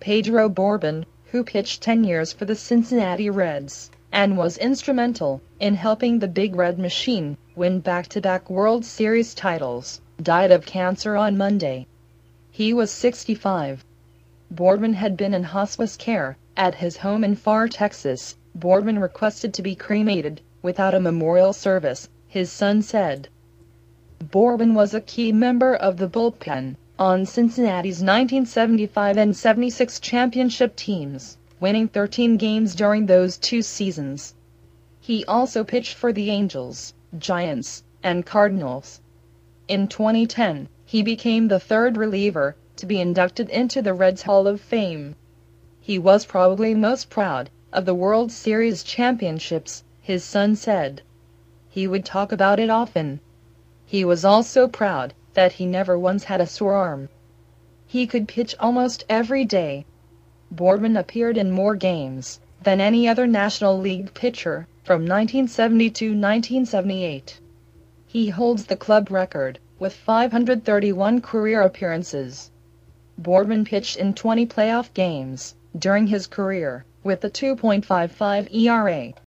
Pedro Borbon, who pitched 10 years for the Cincinnati Reds and was instrumental in helping the Big Red Machine win back-to-back World Series titles, died of cancer on Monday. He was 65. Borbon had been in hospice care at his home in Pharr, Texas. Borbon requested to be cremated without a memorial service, his son said. Borbon was a key member of the bullpen on Cincinnati's 1975 and 76 championship teams, winning 13 games during those two seasons. He also pitched for the Angels, Giants, and Cardinals. In 2010, he became the third reliever to be inducted into the Reds Hall of Fame. He was probably most proud of the World Series championships, his son said. He would talk about it often. He was also proud that he never once had a sore arm. He could pitch almost every day. Borbon appeared in more games than any other National League pitcher from 1970 to 1978. He holds the club record with 531 career appearances. Borbon pitched in 20 playoff games during his career with a 2.55 ERA.